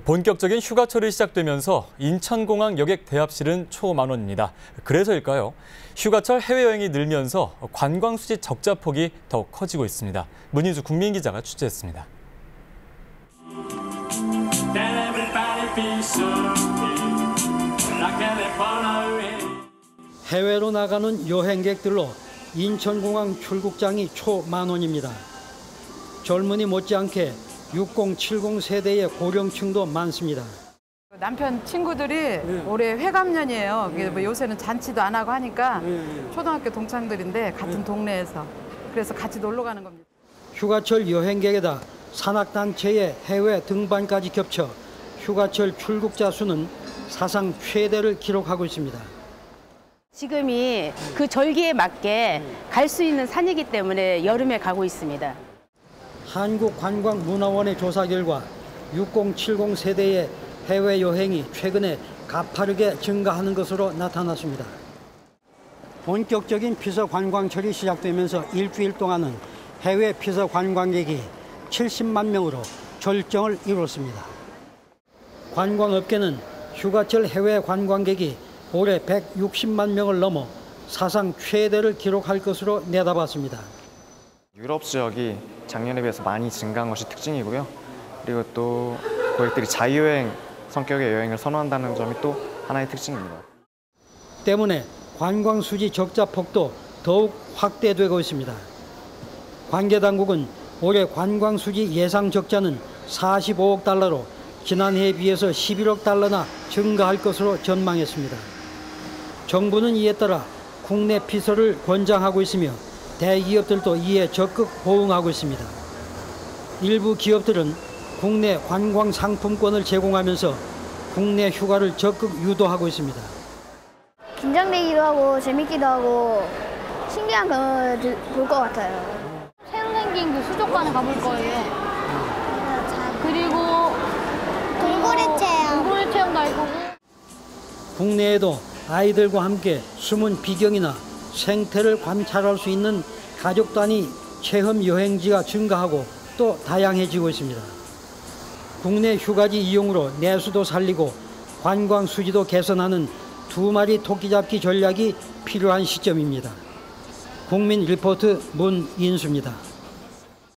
본격적인 휴가철이 시작되면서 인천공항 여객 대합실은 초만 원입니다. 그래서일까요? 휴가철 해외여행이 늘면서 관광 수지 적자 폭이 더욱 커지고 있습니다. 문인수 국민기자가 취재했습니다. 해외로 나가는 여행객들로 인천공항 출국장이 초만 원입니다. 젊은이 못지않게 60, 70 세대의 고령층도 많습니다. 남편 친구들이 올해 회감년이에요. 이게 뭐 요새는 잔치도 안 하고 하니까 초등학교 동창들인데 같은 동네에서 그래서 같이 놀러 가는 겁니다. 휴가철 여행객에다 산악단체의 해외 등반까지 겹쳐 휴가철 출국자 수는 사상 최대를 기록하고 있습니다. 지금이 그 절기에 맞게 갈 수 있는 산이기 때문에 여름에 가고 있습니다. 한국관광문화원의 조사 결과 60, 70 세대의 해외 여행이 최근에 가파르게 증가하는 것으로 나타났습니다. 본격적인 피서 관광철이 시작되면서 일주일 동안은 해외 피서 관광객이 70만 명으로 절정을 이뤘습니다. 관광업계는 휴가철 해외 관광객이 올해 160만 명을 넘어 사상 최대를 기록할 것으로 내다봤습니다. 유럽 지역이 작년에 비해서 많이 증가한 것이 특징이고요. 그리고 또 고객들이 자유여행 성격의 여행을 선호한다는 점이 또 하나의 특징입니다. 때문에 관광 수지 적자 폭도 더욱 확대되고 있습니다. 관계 당국은 올해 관광 수지 예상 적자는 45억 달러로 지난해에 비해서 11억 달러나 증가할 것으로 전망했습니다. 정부는 이에 따라 국내 피서를 권장하고 있으며 대기업들도 이에 적극 호응하고 있습니다. 일부 기업들은 국내 관광 상품권을 제공하면서 국내 휴가를 적극 유도하고 있습니다. 긴장되기도 하고 재밌기도 하고 신기한 걸볼것 같아요. 태양냉기도 수족관에 가볼 거예요. 그리고 돌고래 체험. 돌고래 체험도 할 거고. 국내에도 아이들과 함께 숨은 비경이나 생태를 관찰할 수 있는 가족 단위 체험 여행지가 증가하고 또 다양해지고 있습니다. 국내 휴가지 이용으로 내수도 살리고 관광 수지도 개선하는 두 마리 토끼 잡기 전략이 필요한 시점입니다. 국민 리포트 문인수입니다.